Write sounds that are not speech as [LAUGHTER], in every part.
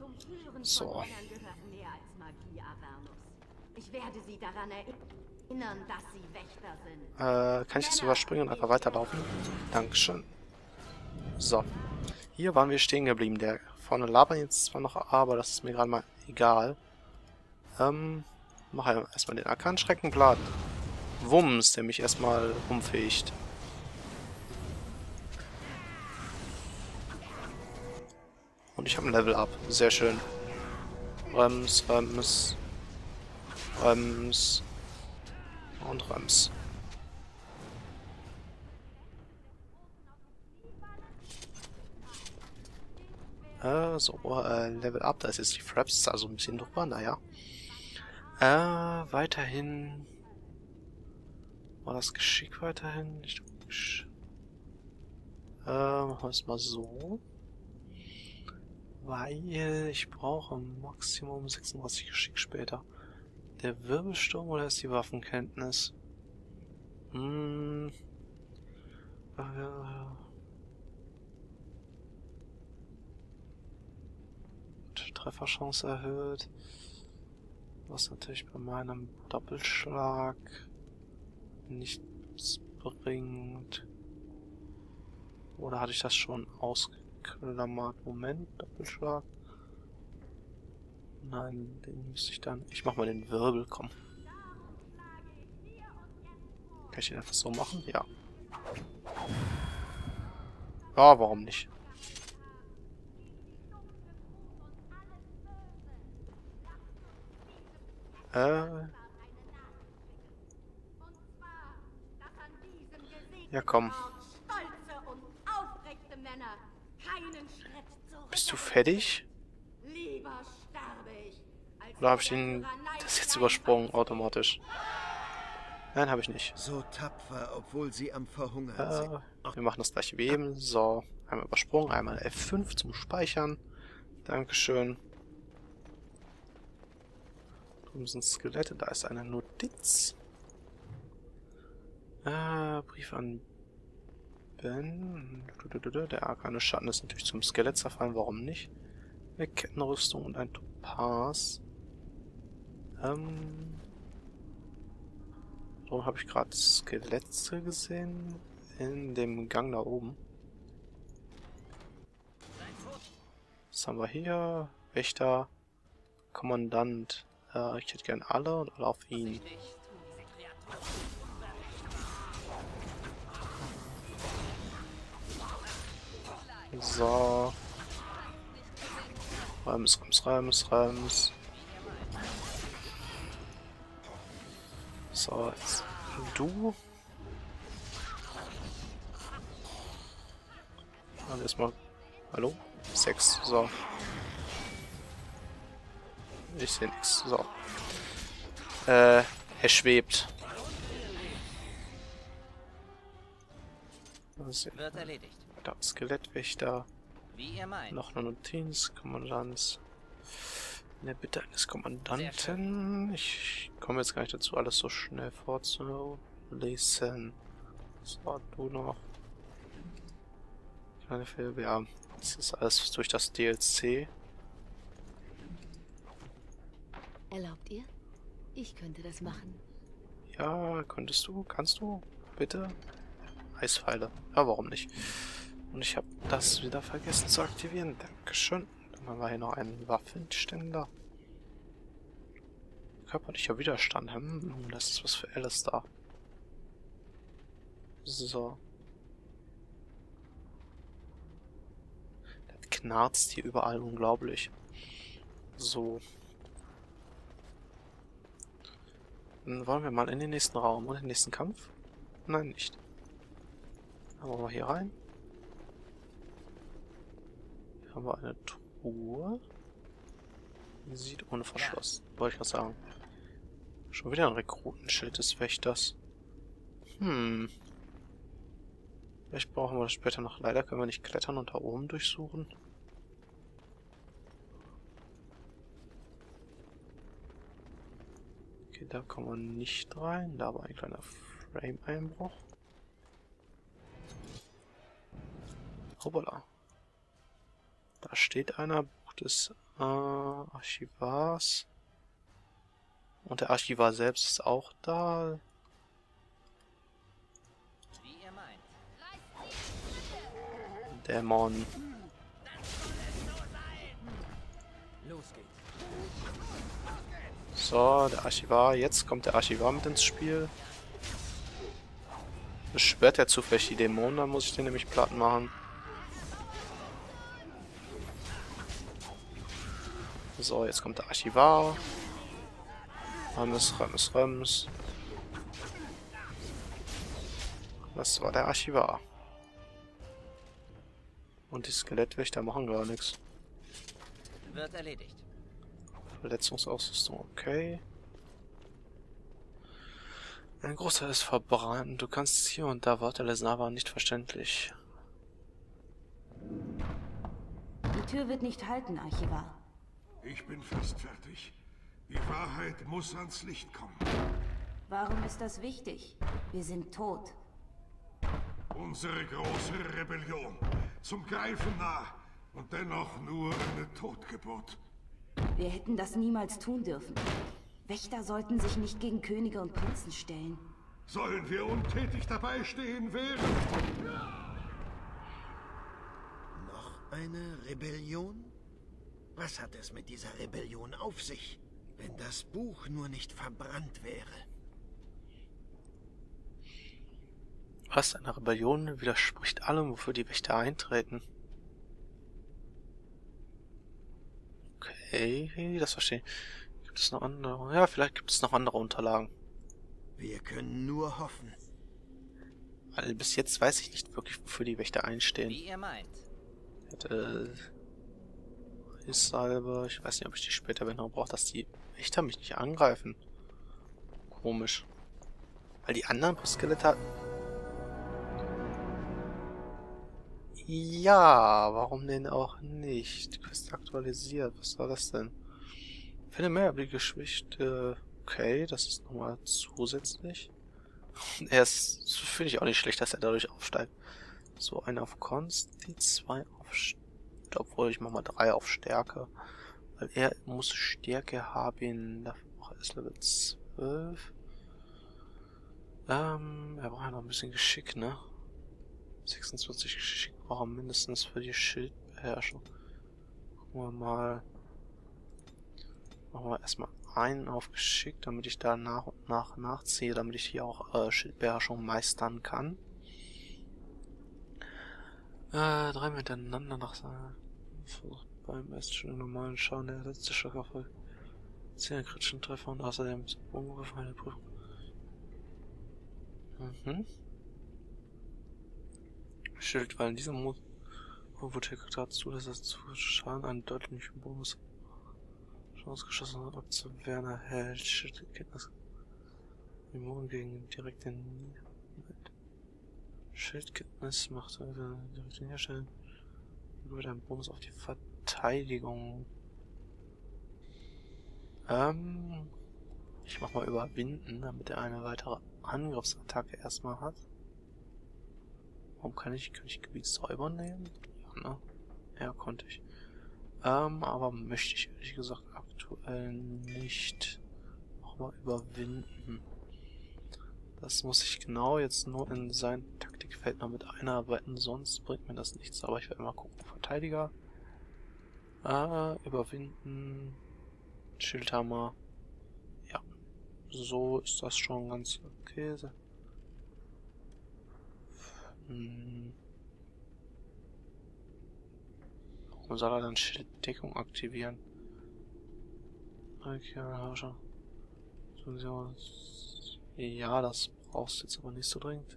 Zum Führen So. von Männern gehört mehr als Magie, Avernus. Ich werde sie daran erinnern, dass sie Wächter sind. Äh, kann ich das überspringen und einfach weiterlaufen? Dankeschön. So. Hier waren wir stehen geblieben. Der vorne labern jetzt zwar noch, aber das ist mir gerade mal egal. Ähm, mache erstmal den Arkanschreckenblatt. Wumms, der mich erstmal umfähigt. Und ich habe ein Level Up. Sehr schön. Rems, Rems. Rems. Und Rems. Äh, so, äh, Level Up, da ist jetzt die Fraps, also ein bisschen drüber, naja. Äh, weiterhin... War das Geschick weiterhin? Ich glaub, Gesch- Äh, machen wir es mal so. Weil ich brauche Maximum 36 Geschick später. Der Wirbelsturm oder ist die Waffenkenntnis? Hm. Äh, Trefferchance erhöht. Was natürlich bei meinem Doppelschlag nichts bringt. Oder hatte ich das schon ausgeklammert? Moment, Doppelschlag. Nein, den müsste ich dann... Ich mach mal den Wirbel, komm. Kann ich den einfach so machen? Ja. Ja, warum nicht? Äh, Ja, komm. Stolze und aufrechte Männer. Keinen Schritt zurück. Bist du fertig? Oder habe ich den das jetzt übersprungen automatisch? Nein, habe ich nicht. So tapfer, obwohl sie am Verhungern. Äh, wir machen das gleiche wie eben. So, einmal übersprungen, einmal F5 zum Speichern. Dankeschön. Drüben sind Skelette, da ist eine Notiz. Äh, Brief an. Der arkane Schatten ist natürlich zum Skelett zerfallen, warum nicht? Eine Kettenrüstung und ein Topaz. Ähm. Warum habe ich gerade Skelette gesehen? In dem Gang da oben. Was haben wir hier? Wächter, Kommandant. Äh, ich hätte gern alle und alle auf ihn. So. Rems, Rems, Rems, Rems. So, jetzt du. Dann erstmal. Hallo? Sechs. So. Ich sehe nix. So. Äh, er schwebt. Wird erledigt. Da? Skelettwächter. Wie ihr meint. Noch eine Notiz, Kommandanz. In der Bitte eines Kommandanten. Ich komme jetzt gar nicht dazu, alles so schnell vorzulesen. So, du noch. Kleine Filme, ja. Das ist alles durch das DLC. Erlaubt ihr? Ich könnte das machen. Ja, könntest du? Kannst du? Bitte? Eispfeile. Ja, warum nicht? Und ich habe das wieder vergessen zu aktivieren. Dankeschön. Dann haben wir hier noch einen Waffenständer. Körperlicher Widerstand. Hm, das ist was für Alice da. So. Das knarzt hier überall unglaublich. So. Dann wollen wir mal in den nächsten Raum und den nächsten Kampf? Nein, nicht. Dann wollen wir hier rein. Wir eine Truhe. Sieht ohne Verschluss. Wollte ich was sagen. Schon wieder ein Rekrutenschild des Wächters. Hm. Vielleicht brauchen wir das später noch. Leider können wir nicht klettern und da oben durchsuchen. Okay, da kommen wir nicht rein. Da war ein kleiner Frame-Einbruch. Hoppala. Da steht einer, Buch des Äh, Archivars. Und der Archivar selbst ist auch da. Dämon. So, der Archivar. Jetzt kommt der Archivar mit ins Spiel. Beschwört er zufällig die Dämonen, dann muss ich den nämlich platt machen. So, jetzt kommt der Archivar. Röms, Röms, Röms. Das war der Archivar. Und die Skelettwächter machen gar nichts. Wird erledigt. Verletzungsausrüstung, okay. Ein Großteil ist verbrannt. Du kannst hier und da Worte lesen, aber nicht verständlich. Die Tür wird nicht halten, Archivar. Ich bin fast fertig. Die Wahrheit muss ans Licht kommen. Warum ist das wichtig? Wir sind tot. Unsere große Rebellion. Zum Greifen nah. Und dennoch nur eine Totgeburt. Wir hätten das niemals tun dürfen. Wächter sollten sich nicht gegen Könige und Prinzen stellen. Sollen wir untätig dabei stehen, während... Noch eine Rebellion? Was hat es mit dieser Rebellion auf sich? Wenn das Buch nur nicht verbrannt wäre. Was? Eine Rebellion widerspricht allem, wofür die Wächter eintreten. Okay, das verstehe ich. Gibt es noch andere? Ja, vielleicht gibt es noch andere Unterlagen. Wir können nur hoffen. Weil bis jetzt weiß ich nicht wirklich, wofür die Wächter einstehen. Wie ihr meint. Hätte Salbe. Ich weiß nicht, ob ich die später noch brauche, dass die Wächter mich nicht angreifen. Komisch. Weil die anderen Skelette... Ja, warum denn auch nicht? Quest aktualisiert. Was soll das denn? Finde mehr die Geschichte. Okay, das ist nochmal zusätzlich. [LAUGHS] Er ist, finde ich auch nicht schlecht, dass er dadurch aufsteigt. So, ein auf Konst, die zwei auf Stärke. Obwohl, ich mach mal drei auf Stärke. Weil er muss Stärke haben. Dafür braucht er erst Level 12. Ähm, er braucht ja noch ein bisschen Geschick, ne? 26 Geschick braucht er mindestens für die Schildbeherrschung. Gucken wir mal. Machen wir erstmal einen auf Geschick, damit ich da nach und nach nachziehe, damit ich hier auch äh, Schildbeherrschung meistern kann. Äh, drei miteinander nach seiner Versucht beim schon normalen Schaden der letzte Schock erfolgt. Zehn kritischen Treffer und außerdem ist umgefallene Prüfung. Mhm. Schild, weil in diesem Mod wurde dazu, dass es zu Schaden einen deutlichen Bonus Chance geschossen hat, abzuwehren erhält. Schildkenntnis. Immun gegen direkten Schildkenntnis macht direkt herstellen. Über einen Bonus auf die Verteidigung. Ähm, ich mach mal überwinden, damit er eine weitere Angriffsattacke erstmal hat. Warum kann ich, kann ich Gebietssäuber nehmen? Ja, ne? Ja, konnte ich. Ähm, aber möchte ich ehrlich gesagt aktuell nicht nochmal überwinden. Das muss ich genau jetzt nur in sein Taktikfeld noch mit einarbeiten, sonst bringt mir das nichts. Aber ich werde mal gucken. Verteidiger. Äh, überwinden. Schildhammer. Ja. So ist das schon ganz okay. Hm. Warum soll er dann Schilddeckung aktivieren? Ja, das brauchst du jetzt aber nicht so dringend.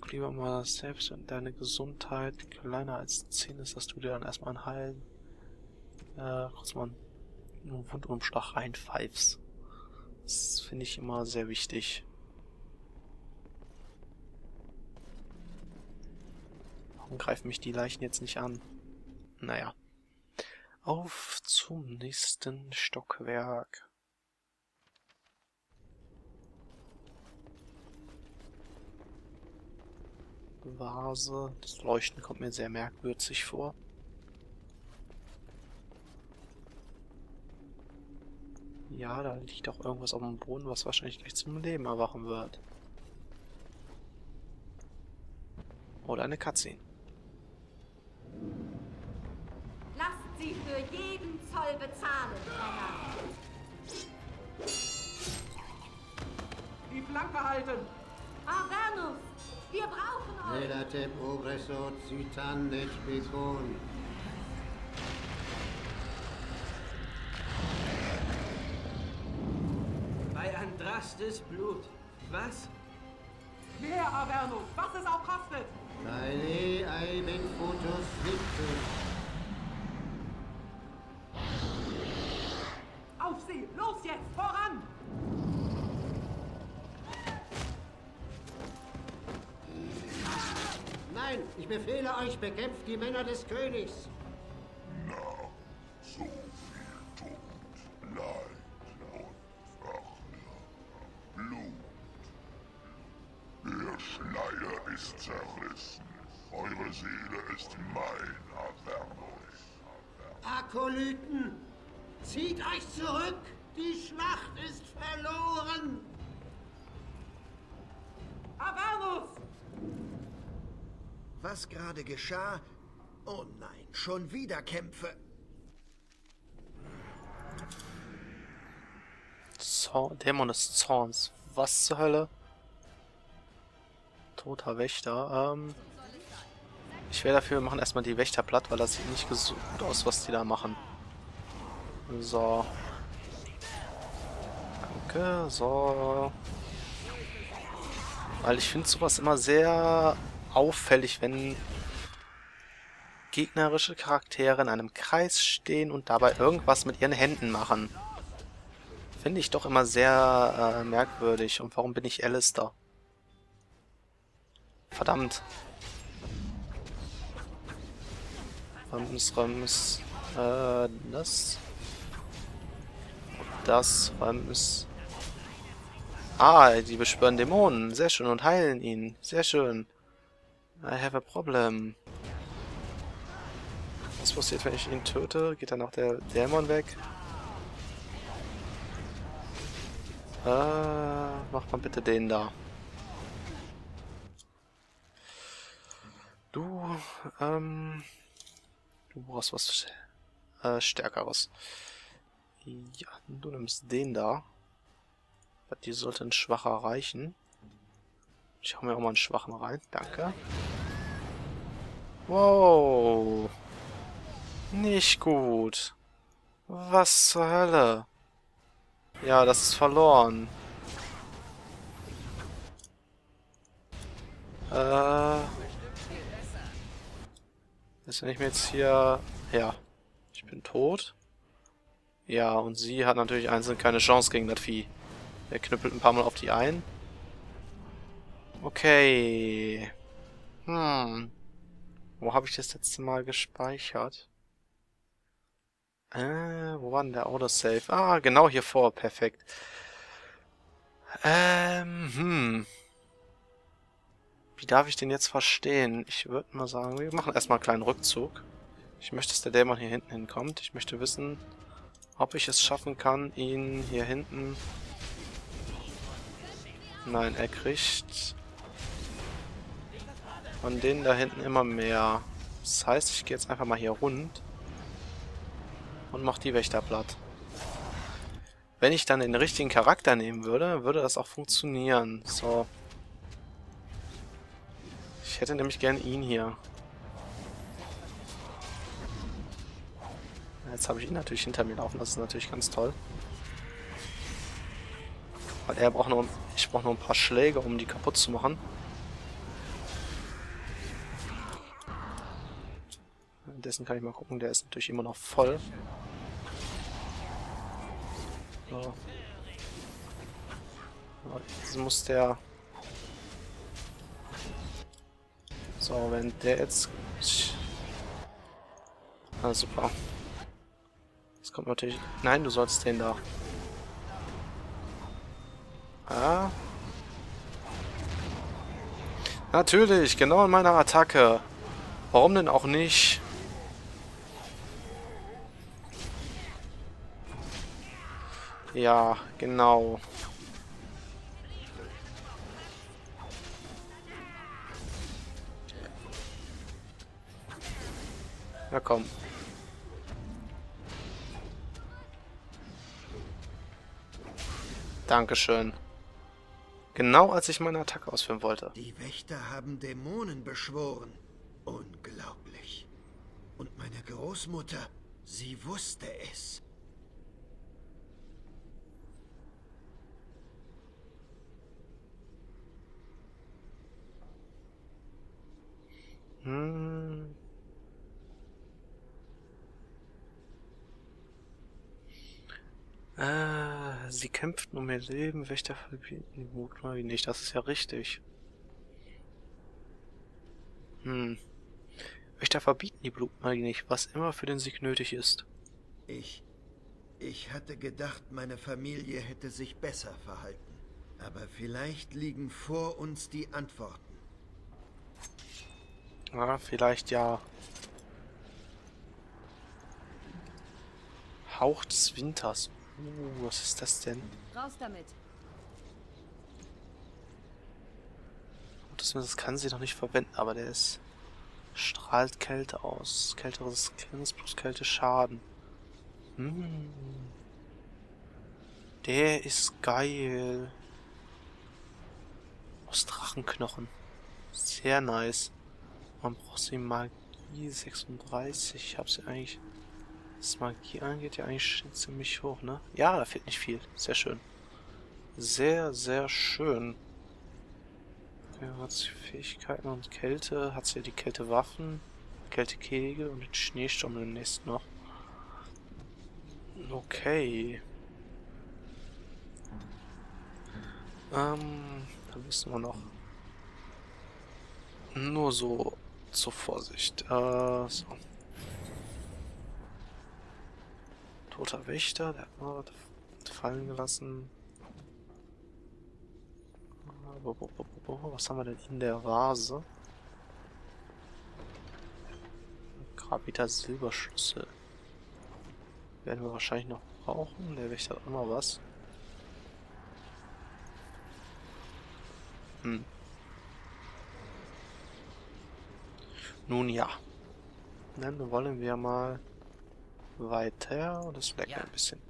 Guck lieber mal selbst, wenn deine Gesundheit kleiner als 10 ist, dass du dir dann erstmal einen Heilen, äh, kurz mal einen Wundumschlag reinpfeifst. Das finde ich immer sehr wichtig. Warum greifen mich die Leichen jetzt nicht an? Naja. Auf zum nächsten Stockwerk. Vase. Das Leuchten kommt mir sehr merkwürdig vor. Ja, da liegt auch irgendwas auf dem Boden, was wahrscheinlich gleich zum Leben erwachen wird. Oder eine Cutscene. Lasst sie für jeden Zoll bezahlen, Männer. Die Flanke halten! Avernus, wir brauchen Vedate progresso citan et pecon. Bei Andrastes Blut. Was? Mehr Avernus, was es auch kostet! Caele aebet fotos victus. Ich befehle euch, bekämpft die Männer des Königs. So viel Tod, Leid und Rache. Blut. Der Schleier ist zerrissen. Eure Seele ist mein, Avernus. Akolyten, zieht euch zurück! Die Schlacht ist verloren! Avernus! Was gerade geschah? Oh nein, schon wieder Kämpfe. Zorn, Dämon des Zorns. Was zur Hölle? Toter Wächter. Ähm, ich wäre dafür, wir machen erstmal die Wächter platt, weil das sieht nicht so gut aus, was die da machen. So. Danke, so. Weil ich finde sowas immer sehr auffällig, wenn gegnerische Charaktere in einem Kreis stehen und dabei irgendwas mit ihren Händen machen. Finde ich doch immer sehr äh, merkwürdig. Und warum bin ich Alistair? Verdammt. Rams, Rams, äh, das. Das, Rams. Ah, die beschwören Dämonen. Sehr schön. Und heilen ihn. Sehr schön. I have a problem. Was passiert, wenn ich ihn töte? Geht dann auch der Dämon weg? Äh, mach mal bitte den da. Du, ähm, du brauchst was äh, Stärkeres. Ja, du nimmst den da. Die sollte ein schwacher reichen. Ich hau mir auch mal einen schwachen rein. Danke. Wow. Nicht gut. Was zur Hölle? Ja, das ist verloren. Äh. Ist wenn ich mir jetzt hier... Ja. Ich bin tot. Ja, und sie hat natürlich einzeln keine Chance gegen das Vieh. Er knüppelt ein paar Mal auf die ein. Okay. Hm. Wo habe ich das letzte Mal gespeichert? Äh, wo war denn der Autosave? Ah, genau hier vor. Perfekt. Ähm, hm. Wie darf ich den jetzt verstehen? Ich würde mal sagen, wir machen erstmal einen kleinen Rückzug. Ich möchte, dass der Dämon hier hinten hinkommt. Ich möchte wissen, ob ich es schaffen kann, ihn hier hinten... Nein, er kriegt von denen da hinten immer mehr. Das heißt, ich gehe jetzt einfach mal hier rund und mache die Wächter platt. Wenn ich dann den richtigen Charakter nehmen würde, würde das auch funktionieren. So. Ich hätte nämlich gern ihn hier. Jetzt habe ich ihn natürlich hinter mir laufen, das ist natürlich ganz toll. Weil er braucht nur, ich brauche nur ein paar Schläge, um die kaputt zu machen. Dessen kann ich mal gucken, der ist natürlich immer noch voll. So. Jetzt muss der... So, wenn der jetzt... Ah, super. Das kommt natürlich... Nein, du sollst den da... Ah. Natürlich, genau in meiner Attacke. Warum denn auch nicht? Ja, genau. Na komm. Dankeschön. Genau als ich meine Attacke ausführen wollte. Die Wächter haben Dämonen beschworen. Unglaublich. Und meine Großmutter, sie wusste es. Hm. Äh, sie kämpften um ihr Leben, Wächter verbieten die Mutmagie nicht. Das ist ja richtig. Hm. Wächter verbieten die Blutmagie nicht, was immer für den Sieg nötig ist. Ich. Ich hatte gedacht, meine Familie hätte sich besser verhalten. Aber vielleicht liegen vor uns die Antworten. Ja, vielleicht ja. Hauch des Winters. Uh, was ist das denn? Raus damit. Das, das kann sie doch nicht verwenden, aber der ist. Strahlt Kälte aus. Kälteres plus Kälte Schaden. Hm. Der ist geil. Aus Drachenknochen. Sehr nice. Man braucht sie Magie 36. Ich hab sie eigentlich. Was Magie angeht, ja eigentlich ziemlich hoch, ne? Ja, da fehlt nicht viel. Sehr schön. Sehr, sehr schön. Ja, hat sie Fähigkeiten und Kälte. Hat sie die Kältewaffen, Kältekegel und den Schneesturm demnächst noch. Okay. Ähm, da müssen wir noch. Nur so zur Vorsicht. Äh, so. Toter Wächter, der hat mal was fallen gelassen. Was haben wir denn in der Vase? Gravita Silberschlüssel. Werden wir wahrscheinlich noch brauchen. Der Wächter hat noch was. Hm. Nun ja. Dann wollen wir mal weiter und das leckt Ja. ein bisschen.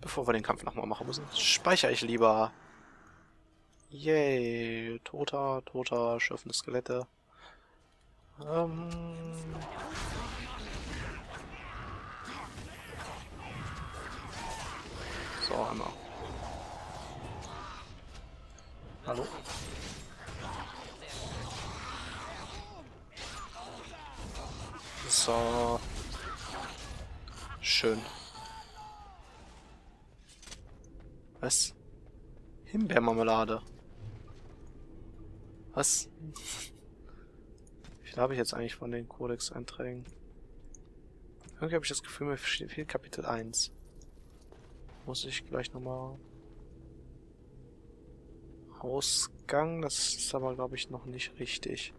Bevor wir den Kampf nochmal machen müssen, speichere ich lieber. Yay, toter, toter, schürfende Skelette. Ähm. So, einmal. Hallo? So. Schön. Was? Himbeermarmelade. Was? Wie viel habe ich jetzt eigentlich von den Codex-Einträgen? Irgendwie habe ich das Gefühl, mir fehlt Kapitel 1. Muss ich gleich nochmal... Ausgang, das ist aber glaube ich noch nicht richtig.